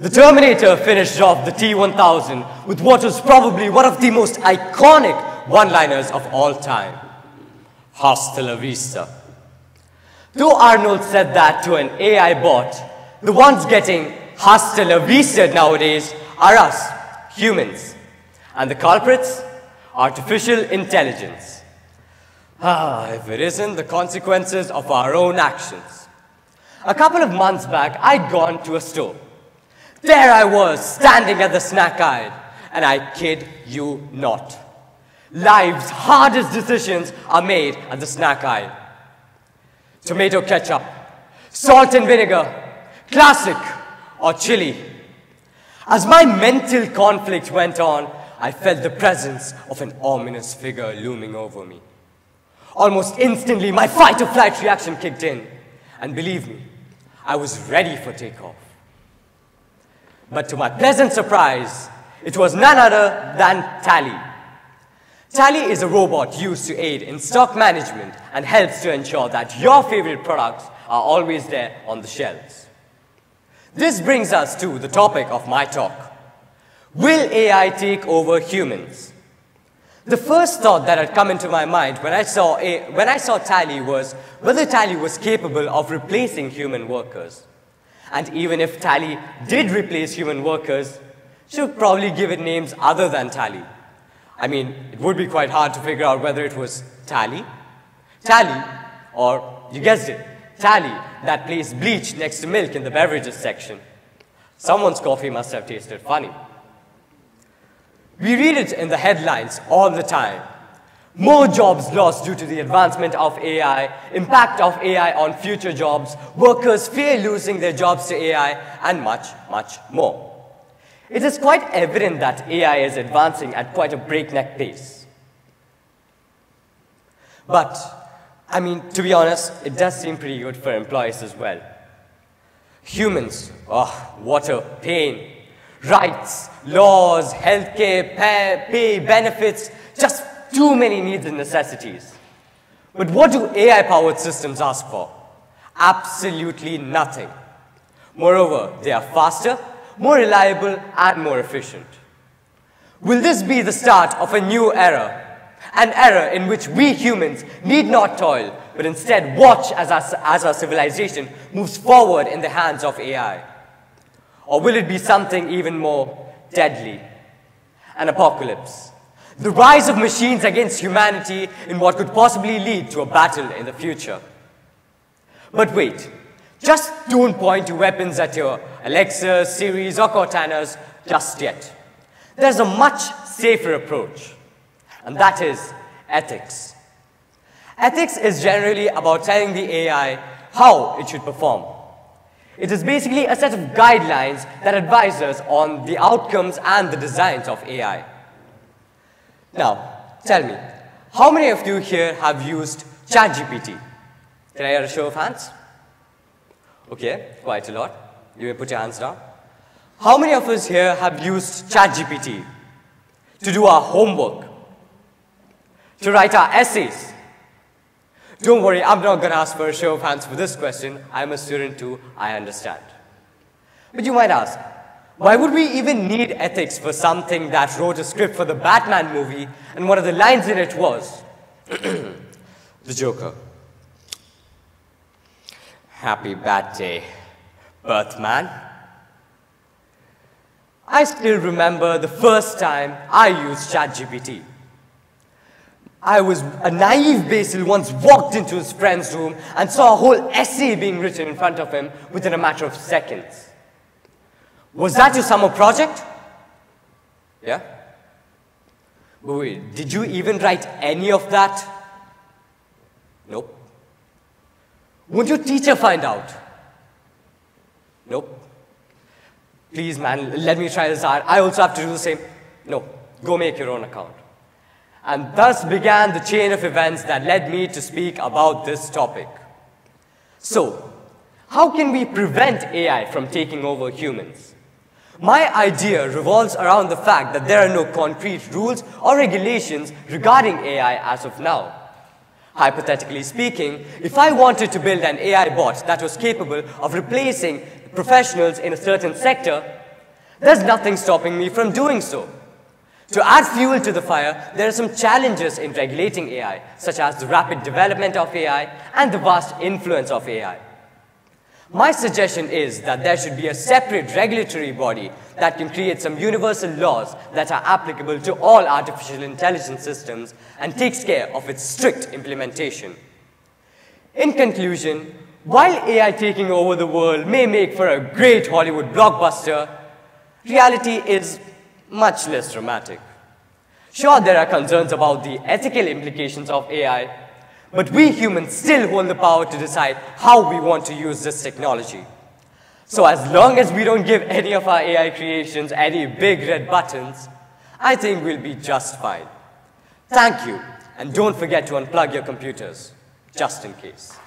The Terminator finished off the T-1000 with what was probably one of the most iconic one-liners of all time. Hasta la vista. Though Arnold said that to an AI bot, the ones getting hasta la vista nowadays are us, humans. And the culprits? Artificial intelligence. Ah, if it isn't the consequences of our own actions. A couple of months back, I'd gone to a store. There I was, standing at the snack aisle, and I kid you not. Life's hardest decisions are made at the snack aisle. Tomato ketchup, salt and vinegar, classic, or chili. As my mental conflict went on, I felt the presence of an ominous figure looming over me. Almost instantly, my fight or flight reaction kicked in. And believe me, I was ready for takeoff. But to my pleasant surprise, it was none other than Tally. Tally is a robot used to aid in stock management and helps to ensure that your favorite products are always there on the shelves. This brings us to the topic of my talk. Will AI take over humans? The first thought that had come into my mind when I saw, a, when I saw Tally was whether Tally was capable of replacing human workers. And even if Tally did replace human workers, she would probably give it names other than Tally. I mean, it would be quite hard to figure out whether it was Tally, Tally, or, you guessed it, Tally that placed bleach next to milk in the beverages section. Someone's coffee must have tasted funny. We read it in the headlines all the time. More jobs lost due to the advancement of AI, impact of AI on future jobs, workers fear losing their jobs to AI, and much, much more. It is quite evident that AI is advancing at quite a breakneck pace. But, I mean, to be honest, it does seem pretty good for employees as well. Humans, oh, what a pain. Rights, laws, healthcare, pay, pay, benefits, just too many needs and necessities. But what do AI-powered systems ask for? Absolutely nothing. Moreover, they are faster, more reliable, and more efficient. Will this be the start of a new era? An era in which we humans need not toil, but instead watch as our, as our civilization moves forward in the hands of AI? Or will it be something even more deadly? An apocalypse. The rise of machines against humanity in what could possibly lead to a battle in the future. But wait, just don't point your weapons at your Alexa, Siri, or Cortanas just yet. There's a much safer approach, and that is ethics. Ethics is generally about telling the AI how it should perform. It is basically a set of guidelines that advise us on the outcomes and the designs of AI. Now, tell me, how many of you here have used ChatGPT? Can I hear a show of hands? Okay, quite a lot. You may put your hands down. How many of us here have used ChatGPT to do our homework, to write our essays? Don't worry, I'm not going to ask for a show of hands for this question. I'm a student too, I understand. But you might ask, why would we even need ethics for something that wrote a script for the Batman movie and one of the lines in it was, the Joker. Happy Bat Day, Birthman. I still remember the first time I used ChatGPT. I was a naive Basil once walked into his friend's room and saw a whole essay being written in front of him within a matter of seconds. Was that your summer project? Yeah? But wait, did you even write any of that? Nope. Won't your teacher find out? Nope. Please, man, let me try this out. I also have to do the same. No, go make your own account. And thus began the chain of events that led me to speak about this topic. So, how can we prevent AI from taking over humans? My idea revolves around the fact that there are no concrete rules or regulations regarding AI as of now. Hypothetically speaking, if I wanted to build an AI bot that was capable of replacing professionals in a certain sector, There's nothing stopping me from doing so. To add fuel to the fire, there are some challenges in regulating AI, such as the rapid development of AI and the vast influence of AI. My suggestion is that there should be a separate regulatory body that can create some universal laws that are applicable to all artificial intelligence systems and takes care of its strict implementation. In conclusion, while AI taking over the world may make for a great Hollywood blockbuster, reality is much less dramatic. Sure, there are concerns about the ethical implications of AI, but we humans still hold the power to decide how we want to use this technology. So as long as we don't give any of our AI creations any big red buttons, I think we'll be just fine. Thank you, and don't forget to unplug your computers, just in case.